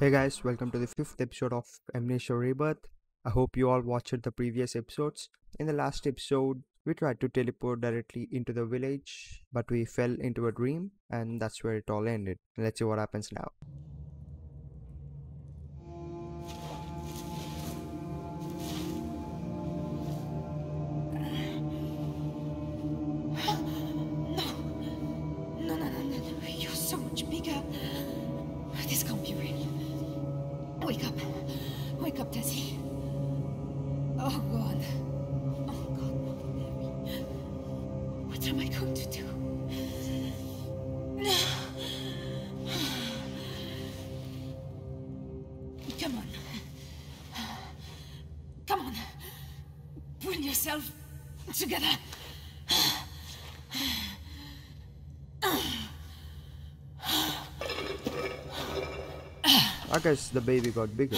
Hey guys, welcome to the fifth episode of Amnesia Rebirth. I hope you all watched the previous episodes. In the last episode, we tried to teleport directly into the village, but we fell into a dream, and that's where it all ended. Let's see what happens now. Am I going to do? Come on. Come on. Pull yourself together. I guess the baby got bigger.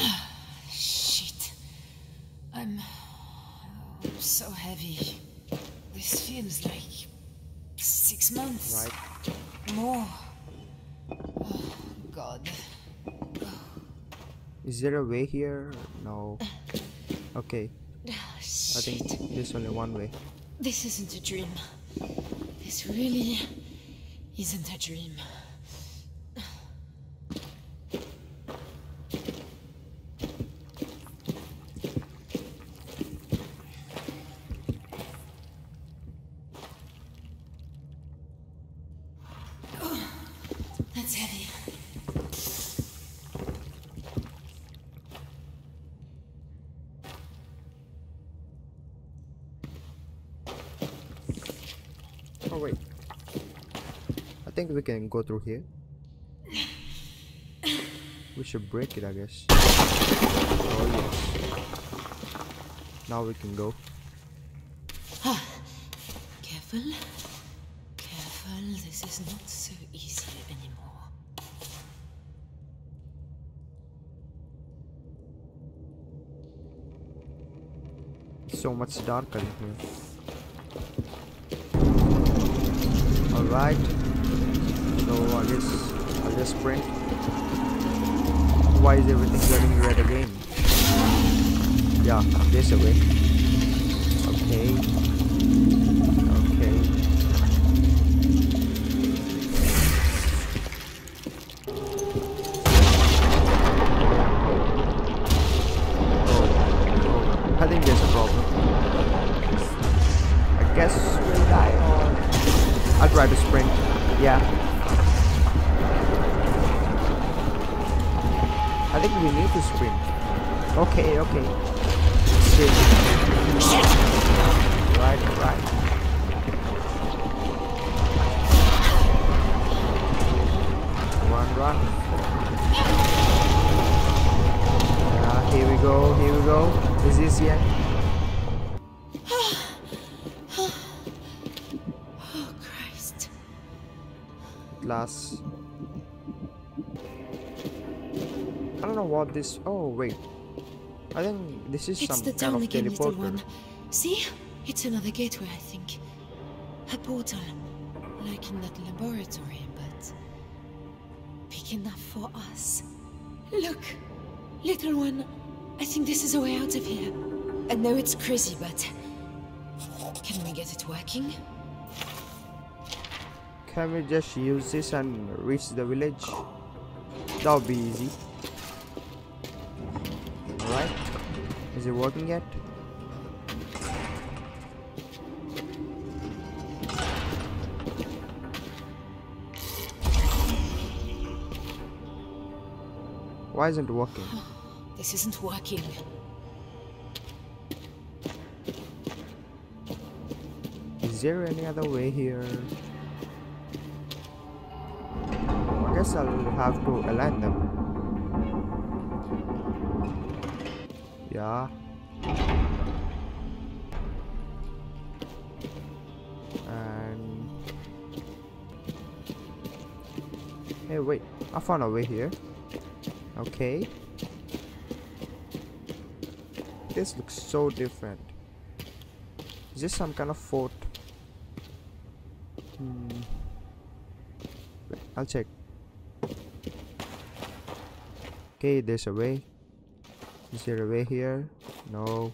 Is there a way here? No. Okay, Ah, I think there's only one way. This isn't a dream. This really isn't a dream. Oh, That's heavy. Oh wait. I think we can go through here. We should break it, I guess. Oh yes. Now we can go. Careful. Careful. This is not so easy anymore. so much darker in here. Alright. So I'll just I'll just sprint. Why is everything turning red again? Yeah, this a way. Okay. Okay. Glass. I don't know what this. Oh wait, I think this is It's some the kind of again, teleporter. one. See? It's another gateway, I think. A portal. Like in that laboratory, but... big enough for us. Look! Little one, I think this is a way out of here. I know it's crazy, but... Can we get it working? Can we just use this and reach the village? That would be easy. Alright. Is it working yet? Why isn't it working? This isn't working. Is there any other way here? Guess I'll have to align them. Yeah. And hey, wait! I found a way here. Okay. This looks so different. Is this some kind of fort? Hmm. I'll check. Okay, there's a way. Is there a way here? No.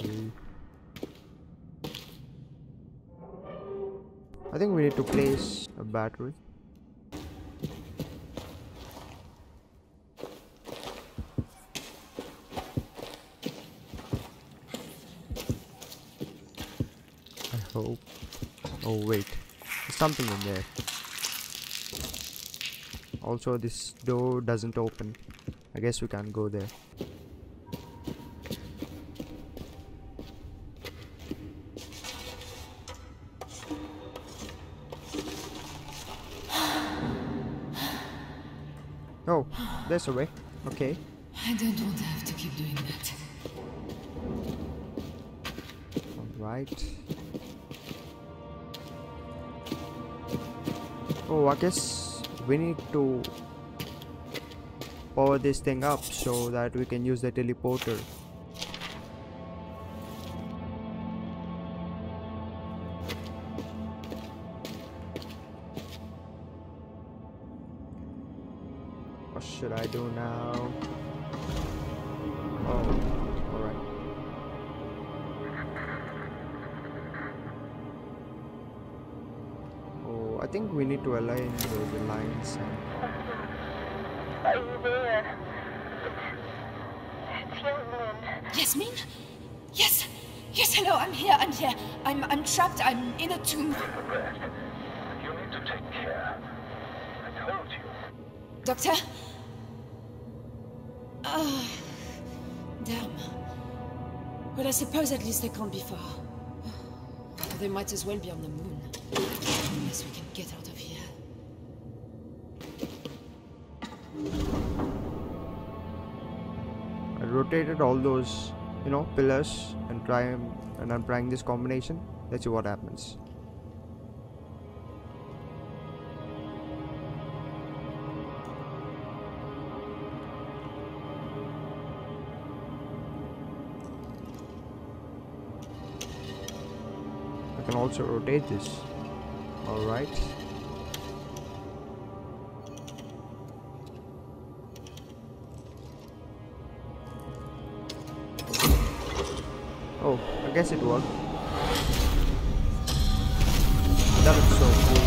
Okay. I think we need to place a battery. I hope. Oh wait, there's something in there. Also, this door doesn't open. I guess we can't go there. Oh, there's a way. Okay. I don't want to have to keep doing that. Alright. Oh, I guess we need to power this thing up so that we can use the teleporter. What should I do now? Oh, alright. We need to align the, the lines. And Are you there? It's, it's Yasmin. Yasmin? Yes! Yes, hello, I'm here, I'm here. I'm I'm trapped, I'm in a tomb. Rest. You need to take care. I told you. Doctor? Ah, damn. Well, I suppose at least they can't be far. They might as well be on the moon. Unless we can get out of here. I rotated all those, you know, pillars and try and, and I'm trying this combination. Let's see what happens. I can also rotate this. Alright. Oh, I guess it worked. So cool.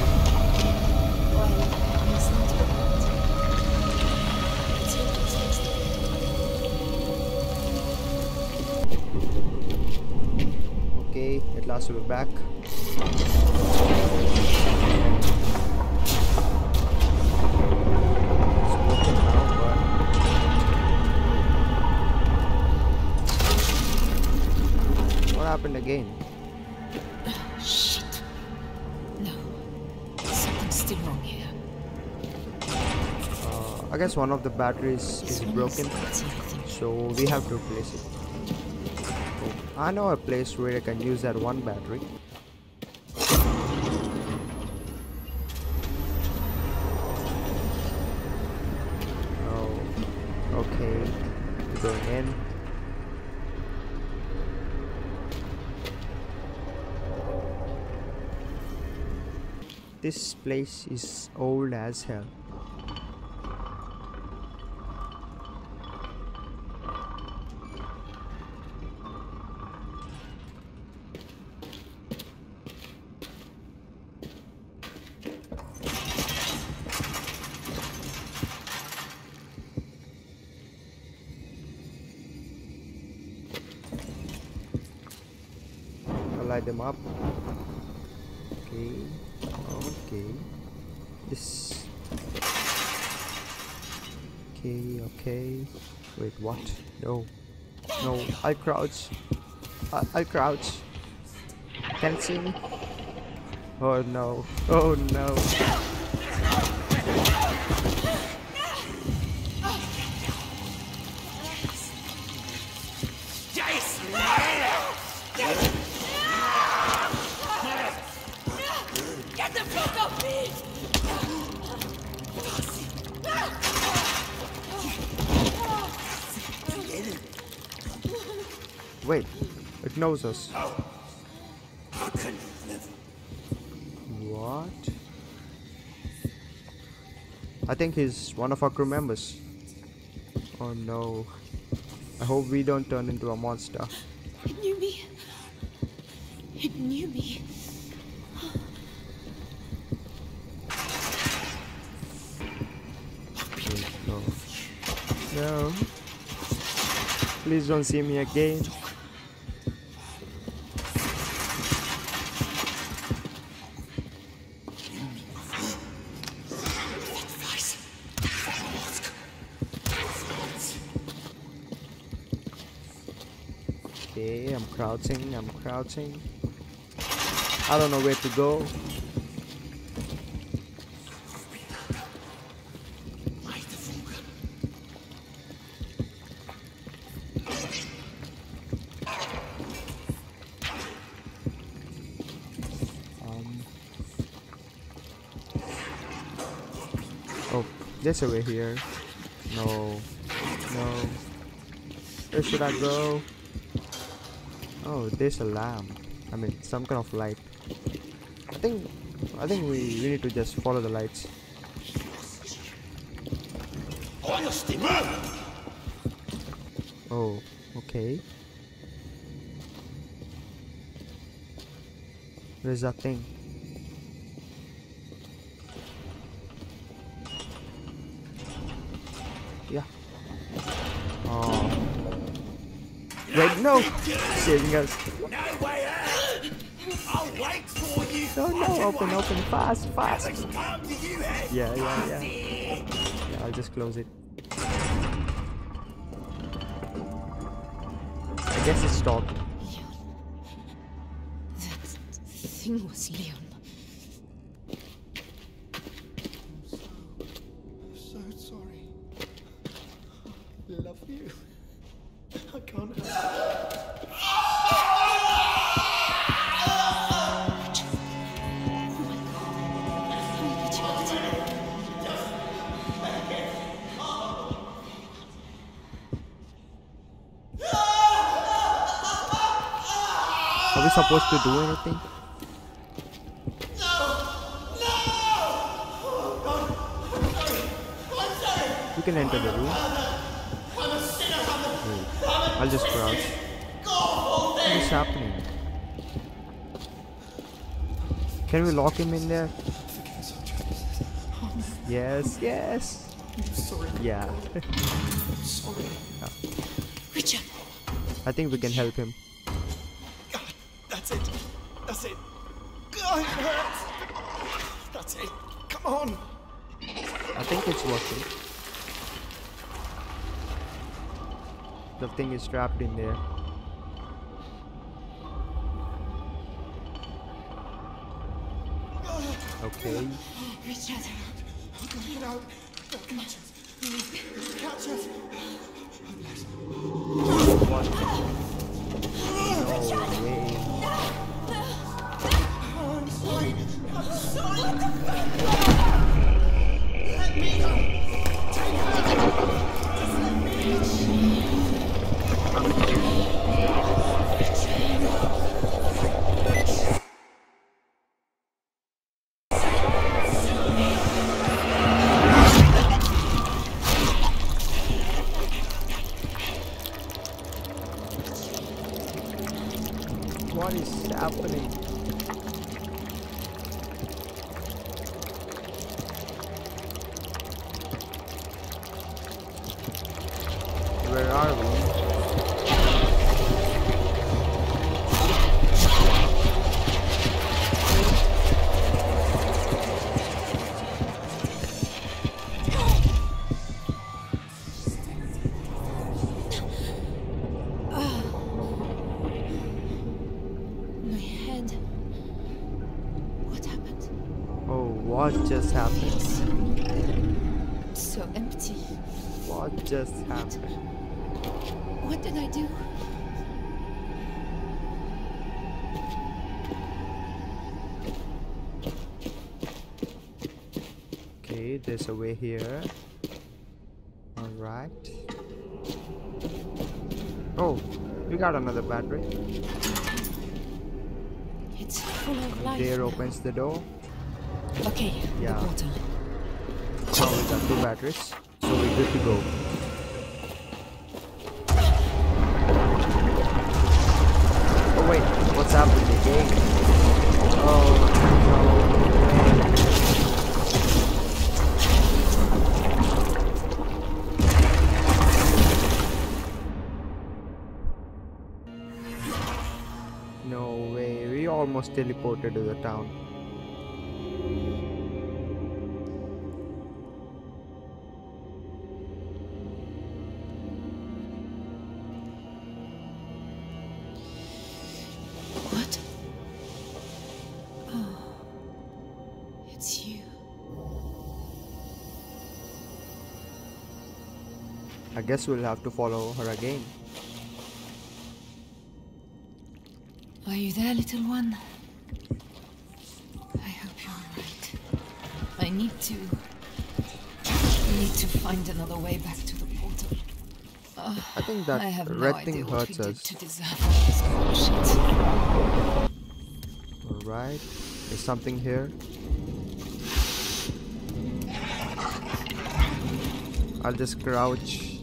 Okay, at last we're back. Happened again? Shit. No. Something's still wrong here. Uh, I guess one of the batteries is broken, faulty, I think. so we have to replace it. Oh, I know a place where I can use that one battery. This place is old as hell. Light them up. Okay. Okay. This. Okay, okay. Wait, what? No. No, I'll crouch. I I'll crouch. Can it see me? Oh no. Oh no. Knows us. What? I think he's one of our crew members. Oh no. I hope we don't turn into a monster. It knew me. It knew me. No. No. Please don't see me again. Okay, I'm crouching, I'm crouching. I don't know where to go. Um. Oh, a way here. No. No. Where should I go? Oh, there's a lamp. I mean, some kind of light. I think, I think we, we need to just follow the lights. Oh, okay. Where's that thing? Wait, no! Saving us. No! No, open, open, fast, fast. Yeah, yeah, yeah. Yeah, I'll just close it. I guess it's stopped. That thing was Leon. Are we supposed to do anything? no You can enter the room. Wait, I'll just crouch. What is happening? Can we lock him in there? Yes, yes. Sorry. Yeah. Sorry. Richard. I think we can help him. I think it's working. The thing is trapped in there. Okay. Richard. Get out. Don't catch us. Catch us. What? No way. I'm sorry. I'm sorry. Me what just happened? So empty. What just happened? What did I do? Okay, there's a way here. Alright. Oh, we got another battery. It's full of life. There opens the door. Okay, Yeah. the portal. Now we got two batteries, so we're good to go. Oh wait, what's happening again? Oh no way. No way, we almost teleported to the town. I guess we'll have to follow her again. Are you there, little one? I hope you're alright. I need to. I need to find another way back to the portal. I think that I no red idea thing hurts us. to deserve this bullshit. Alright, there's something here. I'll just crouch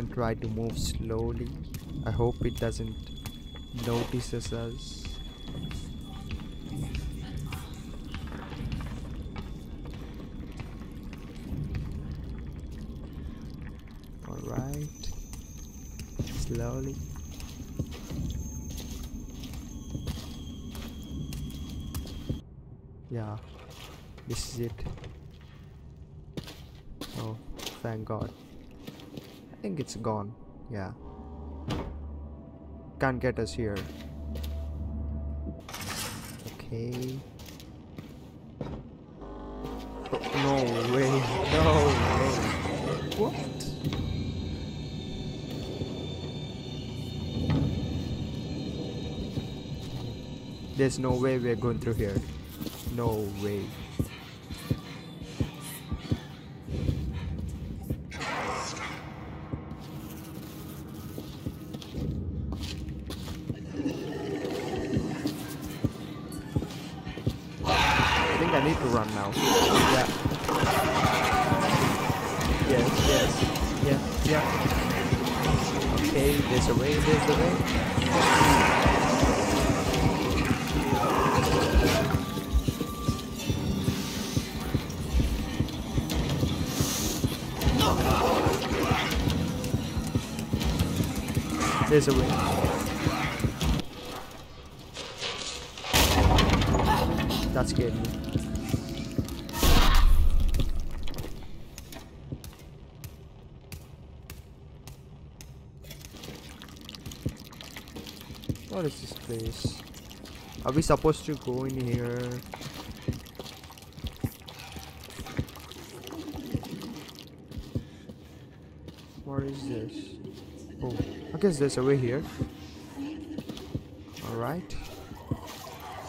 and try to move slowly. I hope it doesn't notices us. Alright, slowly. Yeah, this is it. Oh, thank God. I think it's gone. Yeah. Can't get us here. Okay. Oh, no way. No way. What? There's no way we're going through here. No way. I need to run now. Yeah. Yes, yes. Yeah, yeah. Okay, there's a way, there's a way. There's a way. That scared me. What is this place? Are we supposed to go in here? What is this? Oh, I guess there's a way here. Alright.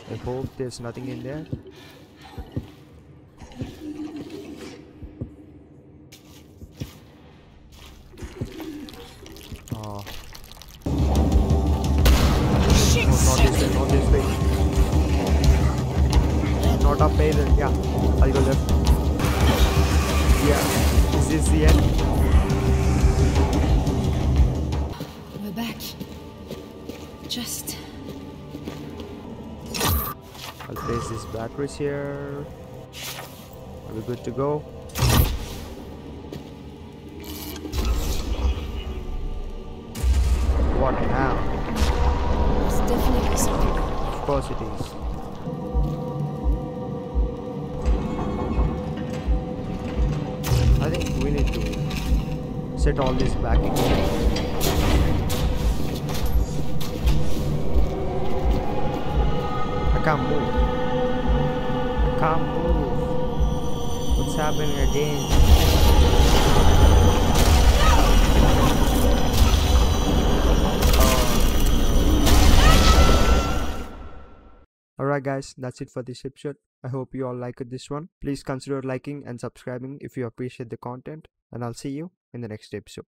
I hope there's nothing in there. Oh. Not up there, then. yeah. I'll go left. Yeah, Is this the end. We're back. Just. I'll place these batteries here. Are we good to go? Need to set all this back again. I can't move. I can't move. What's happening again? Alright guys, that's it for this episode. I hope you all liked this one. Please consider liking and subscribing if you appreciate the content and I'll see you in the next episode.